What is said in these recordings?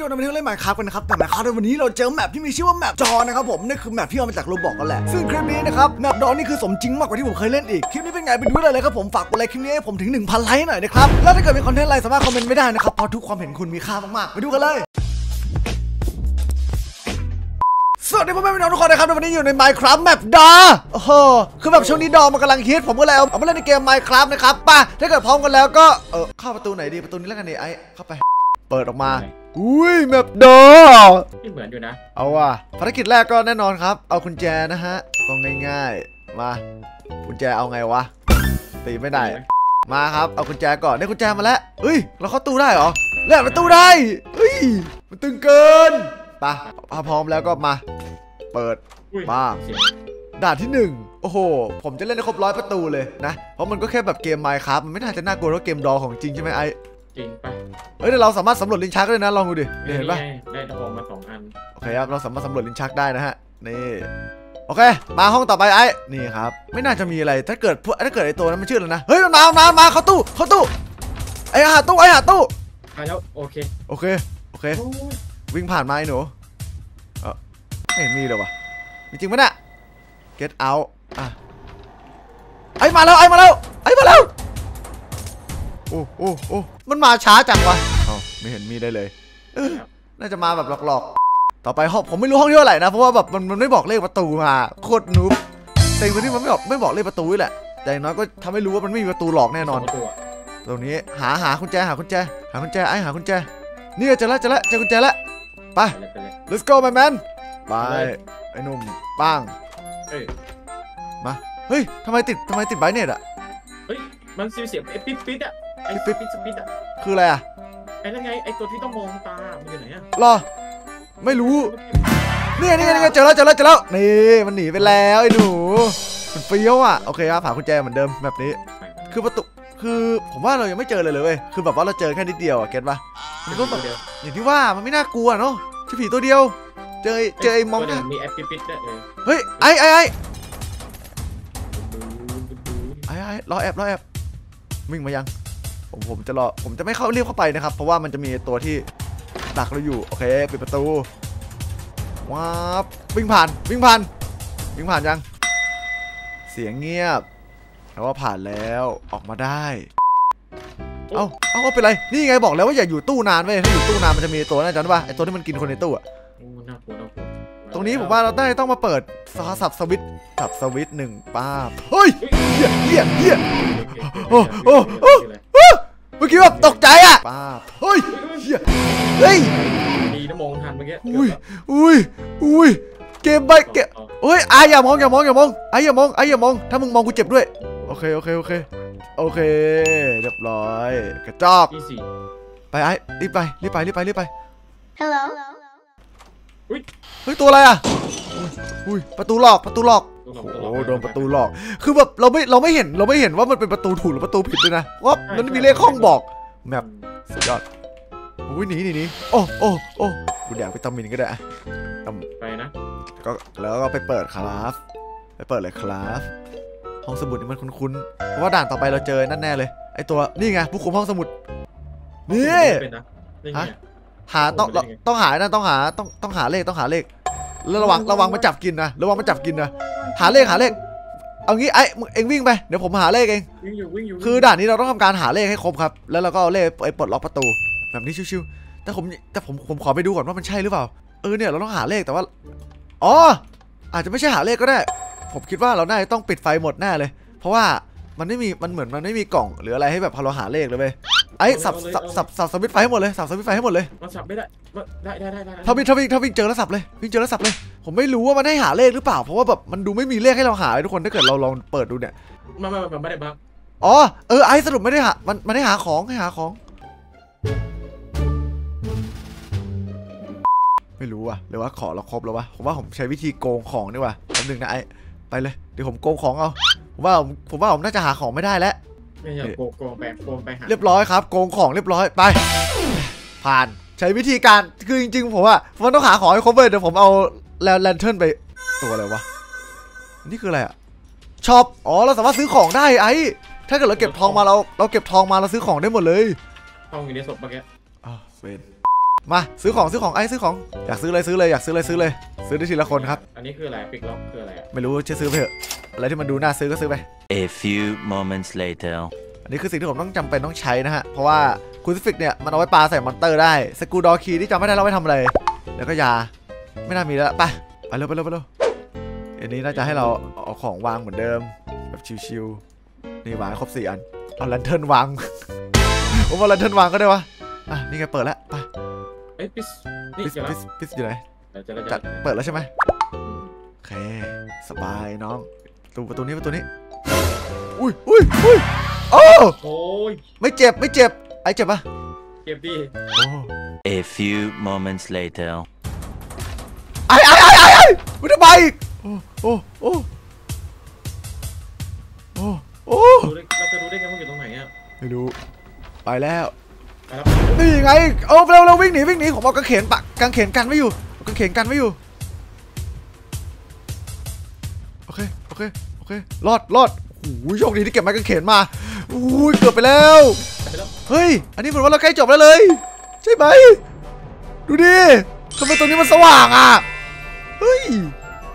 ดีโอในวันนี้เล่น Minecraft กันนะครับแต่ Minecraft ในวันนี้เราเจอ map ที่มีชื่อว่า map Door นะครับผมนี่คือ map ที่เอามาจาก Roblox กันแหละซึ่งคลิปนี้นะครับ map Door นี่คือสมจริงมากกว่าที่ผมเคยเล่นอีกคลิปนี้เป็นไงไปดูได้เลยครับผมฝากกดไลค์คลิปนี้ให้ผมถึง 1,000 ไลค์หน่อยนะครับแล้วถ้าเกิดมี content อะไรสามารถ comment มาได้นะครับเพราะทุกความเห็นคุณมีค่ามากๆไปดูกันเลยสวัสดีพ่อแม่พี่น้องทุกคนนะครับวันนี้อยู่ใน Minecraft map Door โอ้โหคือแบบช่วงนี้ Door มันกำลังฮิตผมก็เลยเอาเอามาเล่นในเกม Minecraft นะครับป่ะถ้าเกิดพร้อมกันแล้วก็เออเข้าประตูไหนดีประตูนี้แล้วกันดิไอ้เข้าไป เปิดออกมา อุ้ยแมปดอที่เหมือนอยู่นะ เอาว่ะภารกิจแรกก็แน่นอนครับ เอากุญแจนะฮะ ก็ง่ายๆ มากุญแจเอาไงวะ ตีไม่ได้ มาครับ เอากุญแจก่อน ได้กุญแจมาแล้วเฮ้ย เราเข้าตู้ได้เหรอเล่นประตูได้เฮ้ย มันตึงเกินไปะพร้อมแล้วก็มา เปิดอุ้ยบ้าเสียงด่านที่1โอ้โห ผมจะเล่นได้ครบร้อยประตูเลยนะ เพราะมันก็แค่แบบเกมไมค์ครับมันไม่น่าจะน่ากลัวเท่าเกมดอของจริงใช่ไหมไอ้ จริงปะเฮ้ยแต่เราสามารถสำรวจลิ้นชักได้นะลองดูดิเนี่ยเห็นปะไงได้ทองมาสองอันโอเคครับเราสามารถสำรวจลิ้นชักได้นะฮะนี่โอเค มาห้องต่อไปไอ้นี่ครับ ไม่น่าจะมีอะไรถ้าเกิดพวกถ้าเกิดไอ้ตัวนั้นมันชื่ออะไรนะเฮ้ยมันมามามาเข้าตู้เข้าตู้ไอ้หาตู้ไอ้หาตู้อะแล้วโอเคโอเคโอเคโอ้ยวิ่งผ่านมาไอ้หนูเออไม่เห็นมีเลยวะมีจริงปะเนี่ย get out อะไอ้มาแล้วไอ้มาแล้วไอ้มาแล้วโอ้โอ้โอ้ มันมาช้าจังวะเอ้าไม่เห็นมีได้เลยเออน่าจะมาแบบหลอกๆ ต่อไปห้องผมไม่รู้ห้องที่เท่าไหร่นะ เพราะว่าแบบมันมันไม่บอกเลขประตูมาโคตรนูบเต็งตรงที่มันไม่บอกไม่บอกเลขประตูนี่แหละ แต่อย่างน้อยก็ทำให้รู้ว่ามันไม่มีประตูหลอกแน่นอนสงตัวตรงนี้หาหากุญแจหากุญแจหากุญแจไอ้หากุญแจ นี่เจอแล้วเจอแล้วเจอกุญแจแล้วไปไปเลยไปเลย let's go my man ไปไปไอ้หนุ่มป้างเอ้ยมาเฮ้ยทำไมติดทำไมติดไบเน็ตอะเฮ้ยมันเสียงเสียงไอ้ปิดปิดอะ ไอ้ปิ๊ปิดดปิสปิดอะคืออะไรอะไอ้นั่นไงไอ้ตัวที่ต้องมองตา มันอยู่ไหนอะรอ ไม่รู้เนี่ยนี่นี่เจอแล้วเจอแล้วเจอแล้วนี่มันหนีไปแล้วไอ้หนูมันเฟี้ยวอะโอเคครับหากุญแจเหมือนเดิมแบบนี้ คือประตูคือผมว่าเรายังไม่เจอเลยเลยเว้ยคือแบบว่าเราเจอแค่นิดเดียวอะเก็ตปะมันก็แบบอย่างที่ว่ามันไม่น่ากลัวเนาะแค่ผีตัวเดียว เจอเจอไอ้มองตัวหน้ามีแอปปิดปิดด้วยเฮ้ยไอ้ไอ้ไอ้ไอ้ไอ้รอแอบรอแอบวิ่งมายัง ผมผมจะรอผมจะไม่เข้ารีบเข้าไปนะครับ เพราะว่ามันจะมีตัวที่ดักเราอยู่โอเคปิดประตูว้าบวิ่งผ่านวิ่งผ่านวิ่งผ่านยัง เสียงเงียบแต่ว่าผ่านแล้วออกมาได้เอ้าเอ้าเอาเป็นไรนี่ไงบอกแล้วว่าอย่าอยู่ตู้นานเว้ยถ้าอยู่ตู้นานมันจะมีตัวนั่นจำได้ปะไอตัวที่มันกินคนในตู้อะโอ้น่ากลัวน่ากลัวตรงนี้ผมว่าเราได้ต้องมาเปิดสับสวิตช์สับสวิตช์หนึ่งป้าบเฮ้ยเฮียเฮียเฮียโอ้โอ้โอ้เมื่อ กี้แบบตกใจอะป้าบเฮ้ยเฮียเฮ้ยดีนะมองทันเมื่อกี้อุ้ยอุ้ยอุ้ยเกมไปเกมเฮ้ยไอ้อย่ามองอย่ามองอย่ามองไอ้อย่ามองไอ้อย่ามอง ถ้ามึงมองกูเจ็บด้วย โอเคโอเคโอเคโอเค เรียบร้อย กระจอกที่สี่ไปไอ้รีบไปรีบไปรีบไปรีบไป Hello. เฮ้ยตัวอะไรอะอุ้ยอุ้ยประตูหลอกประตูหลอกตัวหล โอ้อกโหตัวหลอกโดนประตูหลอก คือแบบเราไม่เราไม่เห็นเราไม่เห็นว่ามันเป็นประตูถูกหรือประตูผิดด้วยนะว่ามันมีเลขห้องบอกแมปสุดยอดอุ้ยหนีหนีหนีโอ้โอ้โอ้กูแดกวิตามินก็ได้อะไปนะก็แล้วก็ไปเปิดคลาสไปเปิดเลยคลาสห้องสมุดนี่มันคุ้นๆเพราะว่าด่านต่อไปเราเจอนั่นแน่เลยไอตัวนี่ไงผู้คุมห้องสมุดนี่เป็นนะนี่ไงหาต้องโอ้โหเป็นไงต้องหานะต้องหาต้องต้องหาเลขต้องหาเลขแล้วระวังระวังมาจับกินนะระวังมาจับกินนะ หาเลขหาเลข เอางี้ไอ้มึงเอ็งวิ่งไป เดี๋ยวผมหาเลขเองวิ่งอยู่วิ่งอยู่คือด่านนี้เราต้องทำการหาเลขให้ครบครับ แล้วเราก็เอาเลขไปปลดล็อกประตู แบบนี้ชิวๆ แต่ผมแต่ผมผมขอไปดูก่อนว่ามันใช่หรือเปล่า เออเนี่ยเราต้องหาเลขแต่ว่า อ๋อ อาจจะไม่ใช่หาเลขก็ได้ ผมคิดว่าเราน่าจะต้องปิดไฟหมดแน่เลย เพราะว่ามันไม่มีมันเหมือนมันไม่มีกล่องหรืออะไรให้แบบพอเราหาเลขเลยเว้ยไอ้สับสับสับสับสวิตช์ไฟให้หมดเลยสับสวิตช์ไฟให้หมดเลยมันสับไม่ได้มันได้ได้ได้ได้ถ้าวิ่งถ้าวิ่งถ้าวิ่งเจอแล้วสับเลยวิ่งเจอแล้วสับเลย ผมไม่รู้ว่ามันให้หาเลขหรือเปล่า เพราะว่าแบบมันดูไม่มีเลขให้เราหาเลยทุกคนถ้าเกิดเราลองเปิดดูเนี่ยไมันมันไม่ได้บังอ๋อเออไอ้สรุปไม่ได้หามันมันให้หาของให้หาของ ไม่รู้ว่ะหรือว่าขอเราครบแล้ววะผมว่าผมใช้วิธีโกงของดีกว่าแป๊บนึงนะไอ้ไปเลยเดี๋ยวผมโกงของเอาผมว่าผมผมว่าผมน่าจะหาของไม่ได้แล้วไม่ใช่โกงโกงไปโกงไปหาเรียบร้อยครับโกงของเรียบร้อยไป ผ่านใช้วิธีการคือจริงๆผมว่ามันต้องหาของให้ครบเลยเดี๋ยวผมเอา แลนเทิร์นไปตัวอะไรวะ นี่คืออะไรอะช็อป อ๋อ เราสามารถซื้อของได้ไอ้ ถ้าเกิดเราเก็บทองมาเรา เราเก็บทองมาเราซื้อของได้หมดเลยห้องอยู่ในศพเมื่อกี้อ้าวเวนมาซื้อของซื้อของไอ้ซื้อของ อยากซื้อเลยซื้อเลยอยากซื้อเลยซื้อเลย ซื้อได้ทีละคนครับ อันนี้คืออะไรปิกล็อกคืออะไรอะไม่รู้จะซื้อไปเถอะอะไรที่มันดูน่าซื้อก็ซื้อไป A few moments later. อันนี้คือสิ่งที่ผมต้องจำเป็นต้องใช้นะฮะ เพราะว่าคูซิฟิกเนี่ยมันเอาไว้ปาใส่มอนเตอร์ได้ สกูดอคีที่จำไม่ได้เราไว้ทำอะไร แล้วก็ยา ไม่น่ามีแล้วไปไปเร็วไปเร็วไปเร็วอันนี้น่าจะให้เราเอาของวางเหมือนเดิม แบบชิวๆนี่วางให้ครบสี่อันเอาแลนเทิร์นวางผมเอาแลนเทิร์นวางก็ได้วะอะนี่ไงเปิดแล้วไปเอ้ยปิสนี่ปิสเจอแล้ปิวสปิสอยู่ไหนเดี๋ยวเจอแล้วเจอจัดแล้วเปิดแล้วใช่ไหมอืมโอเคสบายน้องประตูประตูนี้ประตูนี้อุ้ยอุ้ยอุ้ยโอ้โอ้ยไม่เจ็บไม่เจ็บไอเจ็บปะเก็บดีโอ้ A few moments later. ไอ้ไอ้ไอ้ไอ้ไอ้ไม่ได้ไปอีกโอ้โอ้โอ้โอ้โอ้รู้ได้เราจะรู้ได้ไงว่าอยู่ตรงไหนอะไม่รู้ไปแล้วไปแล้วนี่ไงเอาเร็วเร็ววิ่งหนีวิ่งหนีผมเอากางเขนปะกางเขนกันไว้อยู่เอากางเขนกันไว้อยู่โอเคโอเคโอเครอดรอดโอ้ยโชคดีที่เก็บไม้กางเขนมาอุ้ยเกือบไปแล้วไปแล้วเฮ้ยอันนี้เหมือนว่าเราใกล้จบแล้วเลย ใช่ไหมดูดิทำไมตรงนี้มันสว่างอะ เฮ้ย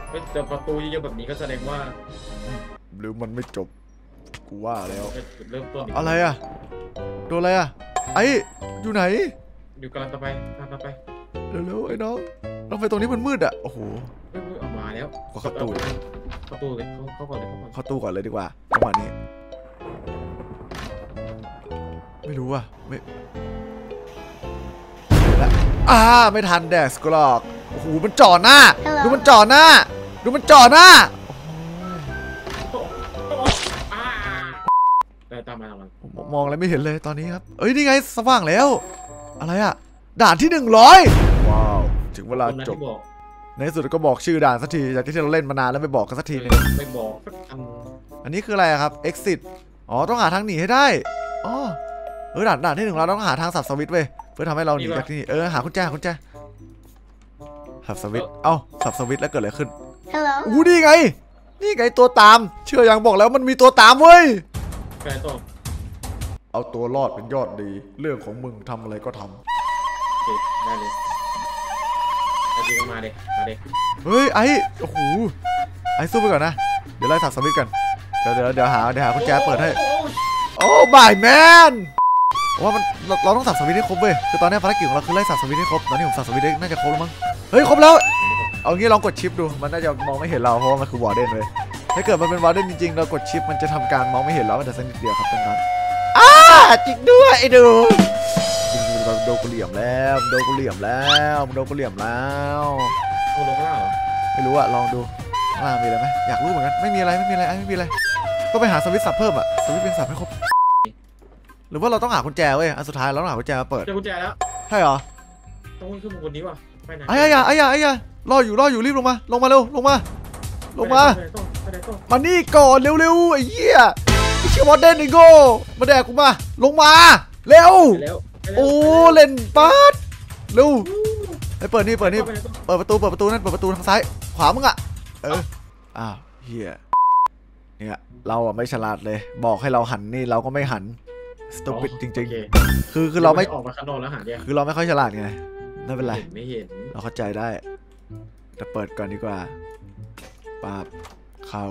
เฮ้ยแต่ประตูเยอะๆแบบนี้ก็แสดงว่า หรือมันไม่จบ กูว่าแล้วเอ้ยจุดเริ่มต้นกอะไรอะ โดนอะไรอะ ไอ้ อยู่ไหน อยู่กำลังจะไปกำลังจะไป เร็วๆไอ้น้องน้องไปตรงนี้มันมืดอะ โอ้โหเฮ้ยเฮ้ยออกมาแล้วก็เข้าตู้เข้าตู้เลยเข้าเข้าก่อนเลยเข้าก่อนเข้าตู้ก่อนเลยดีกว่าจังหวะนี้ ไม่รู้อะ ไม่เห็นละอ่าไม่ทันแดกสกรอกโอ้โหมันจ่อหน้าดูมันจ่อหน้า ดูมันจ่อหน้าอ่าเดินตามมาตามมา ผมมองอะไรไม่เห็นเลยตอนนี้ครับ เอ้ย นี่ไงสว่างแล้ว อะไรอะด่านที่หนึ่งร้อยว้าว ถึงเวลาคนนั้นจบ ที่บอกในที่สุดก็บอกชื่อด่านสักที จากที่เราเล่นมานานแล้วไม่บอกกันสักทีนึงไม่บอกสักคอันนี้คืออะไรอะครับ exit อ๋อ ต้องหาทางหนีให้ได้ อ๋อ เออด่านด่านที่หนึ่งเราต้องหาทางสับสวิตช์เว้ยเพื่อทำให้เราหนีจากที่นี่ เออ หากุญแจหากุญแจ สับสวิตช์เอ้าสับสวิตช์แล้วเกิดอะไรขึ้น Hello. อู้นี่ไง นี่ไงตัวตาม เชื่อยังบอกแล้วมันมีตัวตามเว้ยำแฟนต้องเอาตัวรอดเป็นยอดดี เรื่องของมึงทำอะไรก็ทำโอเคได้เลยไอ้จริงก็มาเด็มาเด็เฮ้ยไอ้โอ้โหไอ้สู้ไปก่อนนะ เดี๋ยวไล่สับสวิตช์กันเดี๋ยวเดี๋ยวเดี๋ยวหาเดี๋ยวหากุญแจเปิดให้ โอ้บายแมนว่ามันเราเราต้องสับสวิตช์ให้ครบเว้ยคือตอนนี้ภารกิจของเราคือไล่สับสวิตช์ให้ครบตอนนี้ผมสับสวิตช์ได้น่าจะครบแล้วมั้ง เฮ้ยครบแล้ว เอางี้ลองกดชิปดู มันน่าจะมองไม่เห็นเราเพราะว่ามันคือวอร์เดนเลย ถ้าเกิดมันเป็นวอร์เดนจริงๆ เรากดชิปมันจะทำการมองไม่เห็นเราแต่สักนิดเดียวครับตรงนั้นอ้าจริงด้วยไอ้ดูมึงโดนกูเหลี่ยมแล้วมึงโดนกูเหลี่ยมแล้วมึงโดนกูเหลี่ยมแล้วเอาลงข้างล่างเหรอไม่รู้อะลองดูข้างล่างมีอะไรไหมอยากรู้เหมือนกันไม่มีอะไรไม่มีอะไรไอ้ไม่มีอะไรก็ไปหาสวิตช์สับเพิ่มอะสวิตช์เป็นสับให้ครบหรือว่าเราต้องหากุญแจเว้ยอันสุดท้ายเราต้องหากุญแจมาเปิดเจอกุญแจแล้วใช่เหรอต้องขึ้นบนคนนี้ว่ะ ไปไหนไอ้ยาไอ้ยาไอ้ยารออยู่รออยู่รีบลงมา ลงมาเร็วลงมา ลงมาไปไหนต้องไปไหนต้องมานี่ก่อนเร็วๆไอ้เหี้ยไอ้เชี่ยวอดเดนไอ้โง่มาแดกกูมา ลงมาเร็วไปแล้วไปแล้วโอ้เล่นปัดเร็วไอ้เปิดนี่เปิดนี่ไปไหนต้องเปิดประตูเปิดประตูนั่นเปิดประตูทางซ้ายขวามึงอะเอออ้าวเฮียเนี่ยเราอะไม่ฉลาดเลย บอกให้เราหันนี่เราก็ไม่หันสตูปิดจริงโอเคๆคือคือเราไม่ออกมาข้างนอกแล้วหาเนี่ยคือเราไม่ค่อยฉลาดไง ไม่เป็นไร เห็นไม่เห็น เราเข้าใจได้ แต่เปิดก่อนดีกว่าปาบเข้า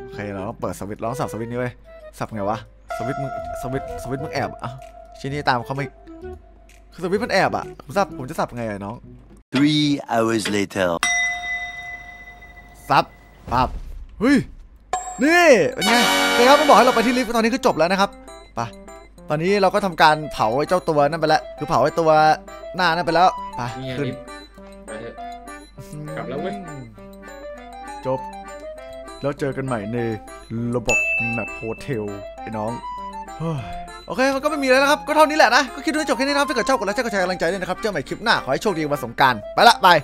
โอเค เราต้องเปิดสวิตช์เราต้องสับสวิตช์นี้ไว้ยสับไงวะ สวิตช์มึง สวิตช์ สวิตช์มึงแอบอะชิ้นนี้ตามเขาไม่คือสวิตช์มันแอบอะผมสับ ผมจะสับไงอะน้อง Three hours later. สับปับเฮ้ย นี่ เป็นไงโอเคครับมันบอกให้เราไปที่ลิฟต์ตอนนี้คือจบแล้วนะครับ ไป ตอนนี้เราก็ทำการเผาไอ้เจ้าตัวนั่นไปแล้ว คือเผาไอ้ตัวหน้านั่นไปแล้ว ไปนี่ไงขึ้นลิฟต์ไปเถอะกลับแล้วเว้ย จบ แล้วเจอกันใหม่ในระบบแมปโฮเทลไอ้น้องเฮ้ยโอเค มันก็ไม่มีอะไรแล้วครับ ก็เท่านี้แหละนะ ก็คิดว่าจบแค่นี้นะครับ ถ้าเกิดชอบกดไลค์กดแชร์กำลังใจด้วยนะครับ เจอกันใหม่คลิปหน้า ขอให้โชคดีวันสงกราร ไปละบาย